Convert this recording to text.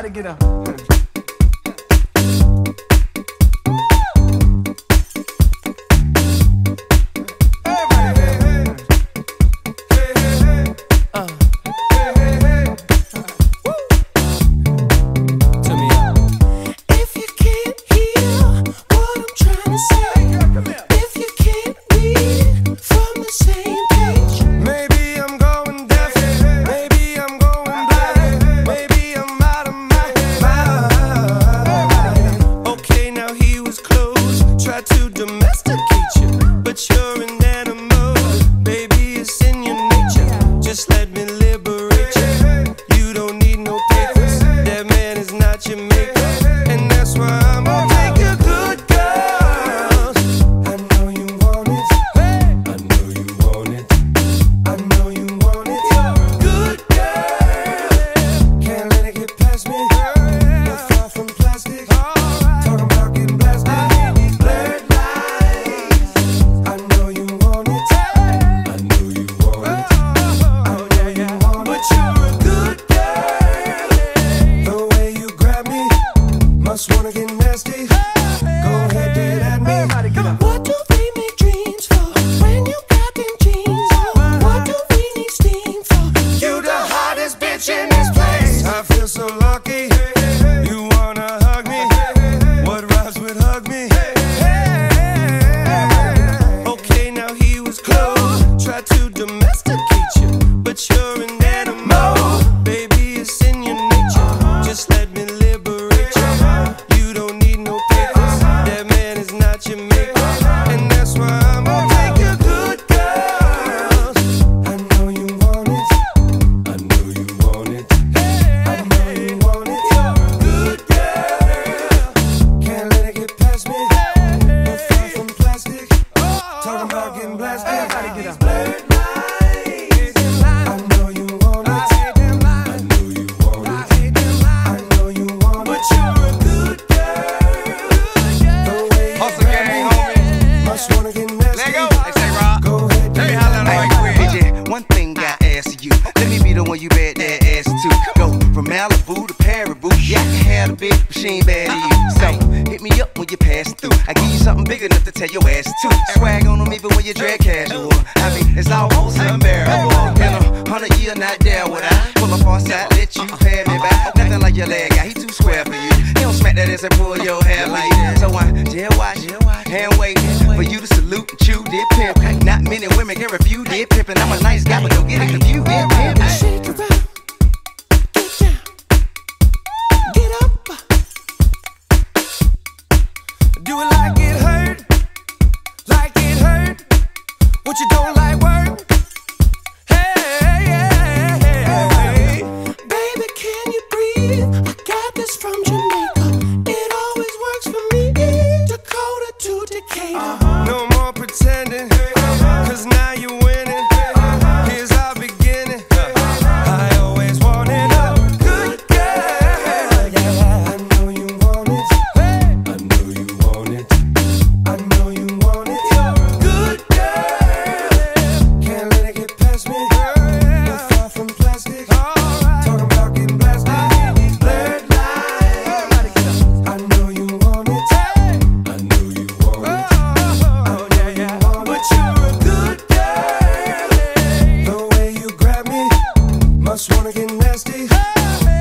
try to get up. so you bet that ass too. Go from Malibu to Paribu. Yeah, I can have a big machine bad to you. So hit me up when you pass through. I give you something big enough to tell your ass too. Swag on them even when you drag casual. I mean, it's almost unbearable. In a hundred year, not there would I pull up on side, let you pay me back. Nothing like your leg guy, he too square for you. He don't smack that ass and pull your hair like. So I jail watch, hand wait for you to salute and chew, dip pimp. Not many women can refuse, did pimping. I'm a nice guy, but don't get it confused. What you don't like work? getting nasty. Hey.